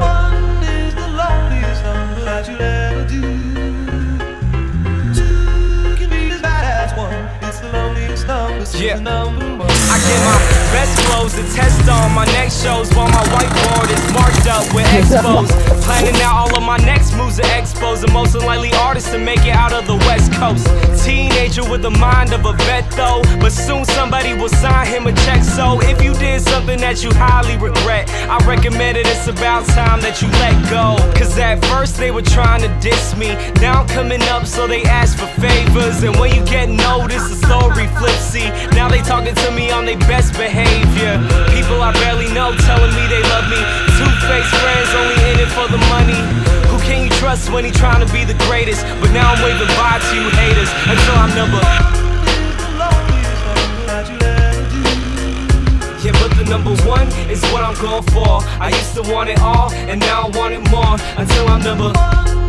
one. Is the loneliest number that you'll ever do. Two can be as bad as one. It's the loneliest number. Yeah. I get my best clothes to test on my next shows while my whiteboard is marked up with expos. Planning out all of my next moves to expos the most unlikely artists to make it out of the West Coast. With the mind of a vet though. But soon somebody will sign him a check. So if you did something that you highly regret, I recommend it. It's about time that you let go. Cause at first they were trying to diss me. Now I'm coming up, so they ask for favors. And when you get noticed, the story flips. See, now they talking to me on their best behavior. People I barely know telling me they love me. Two-faced friends only in it for the money. Can when he trying to be the greatest? But now I'm waving bye to you haters until I'm number. Yeah, but the number one is what I'm going for. I used to want it all, and now I want it more until I'm number.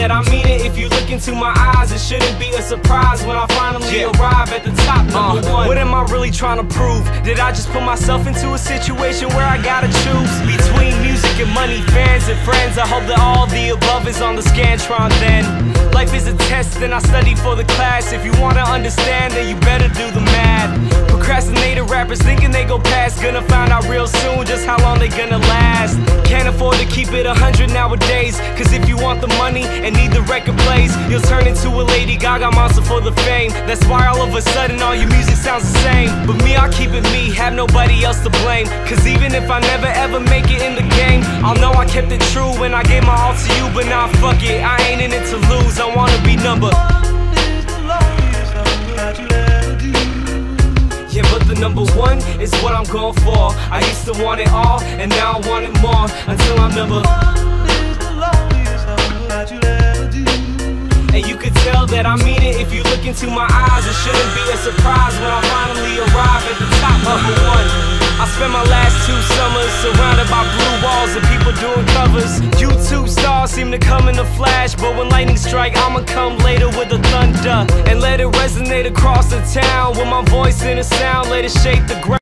That I mean it if you look into my eyes. It shouldn't be a surprise when I finally arrive at the top. Number uh, one. What am I really trying to prove? Did I just put myself into a situation where I gotta choose between music and money, fans and friends? I hope that all the above is on the Scantron then. Life is a test, and I study for the class. If you wanna understand, then you better do the math. Procrastinated rappers thinking they go gonna find out real soon just how long they gonna last. Can't afford to keep it a hundred nowadays, cause if you want the money and need the record plays, you'll turn into a Lady Gaga monster for the fame. That's why all of a sudden all your music sounds the same. But me, I keep it me, have nobody else to blame. Cause even if I never ever make it in the game, I'll know I kept it true when I gave my all to you. But now fuck it, I ain't in it to lose, I wanna be number. Is what I'm going for. I used to want it all, and now I want it more until I'm number. And you could tell that I mean it if you look into my eyes. It shouldn't be a surprise when I finally arrive at the top. Number one. I spent my last two summers surrounded by blue walls and people doing covers. YouTube stars seem to come in a flash, but when lightning strike, I'ma come later with the thunder and let it resonate across the town with my voice in a sound. Let it shake the ground.